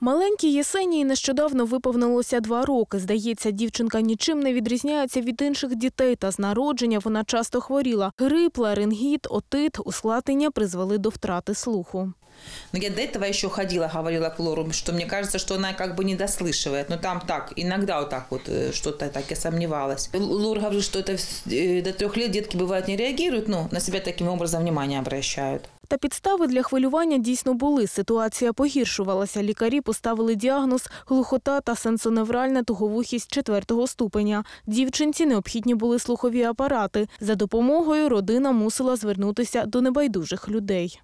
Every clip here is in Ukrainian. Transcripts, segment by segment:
Маленькій Єсенії нещодавно виповнилося два роки. Здається, дівчинка нічим не відрізняється від інших дітей, та з народження вона часто хворіла. Грип, ларингіт, отит, ускладнення призвели до втрати слуху. Но я до этого еще ходила, говорила к Лору, что мне кажется, что она как бы не дослышивает. Но там так, иногда вот так вот э, что-то так, я сомневалась. Л- Лора говорит, что это э, до трех лет детки бывает не реагируют, но на себя таким образом внимание обращают. Та підстави для хвилювання дійсно були. Ситуація погіршувалася. Лікарі поставили діагноз глухота та сенсоневральна туговухість четвертого ступеня. Дівчинці необхідні були слухові апарати. За допомогою родина мусила звернутися до небайдужих людей.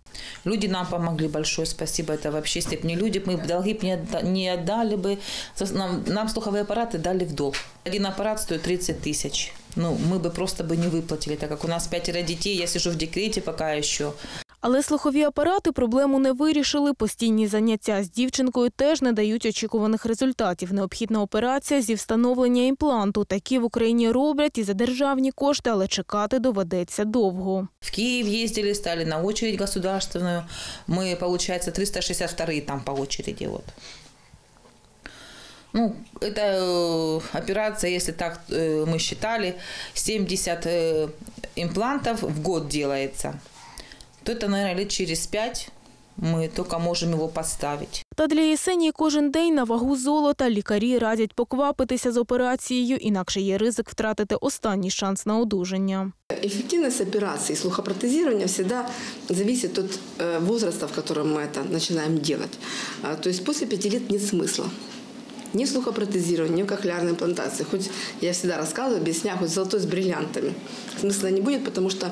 Люди нам помогли, большое спасибо, это вообще степени люди, мы долги б не отда- не отдали бы, За- нам, нам слуховые аппараты дали в долг. Один аппарат стоит 30 тысяч. Ну, мы бы просто бы не выплатили, так как у нас пятеро детей, я сижу в декрете пока еще. Але слухові апарати проблему не вирішили. Постійні заняття з дівчинкою теж не дають очікуваних результатів. Необхідна операція зі встановлення імпланту. Такі в Україні роблять і за державні кошти, але чекати доведеться довго. В Киев ездили, стали на очередь государственную. Мы, получается, 362 там по очереди. Вот. Ну, это э, операция, если так э, мы считали, 70 э, имплантов в год делается, то это, наверное, лет через 5 мы только можем его поставить. Та для Єсенії кожен день на вагу золота лікарі радять поквапитися з операцією, інакше є ризик втратити останній шанс на одужання. Эффективность операции слухопротезирования всегда зависит от э, возраста, в котором мы это начинаем делать. А, То есть после пяти лет нет смысла. Ни в слухопротезировании, ни в кохлеарной имплантации. Хоть я всегда рассказываю, объясняю, хоть золотой с бриллиантами. Смысла не будет, потому что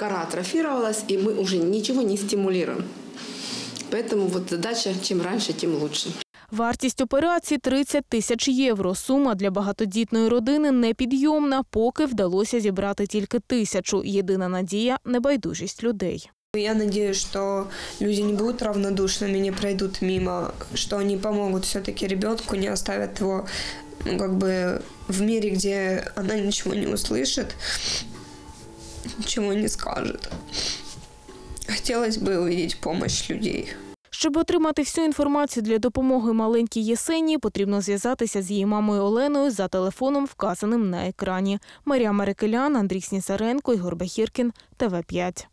кора атрофировалась, и мы уже ничего не стимулируем. Поэтому вот задача, чем раньше, тем лучше. Вартість операції 30 тисяч євро. Сума для багатодітної родини непідйомна, поки вдалося зібрати тільки тисячу. Єдина надія небайдужість людей. Я надеюсь, что люди не будут равнодушными, не пройдут мимо, что они помогут все-таки ребенку, не оставят его ну, как бы в мире, где она ничего не услышит, ничего не скажет. Хотелось бы увидеть помощь людей. Щоб отримати всю інформацію для допомоги маленькій Єсенії, потрібно зв'язатися з її мамою Оленою за телефоном, вказаним на екрані. Марія Марикелян, Андрій Снісаренко, Ігор Бахіркін, ТВ 5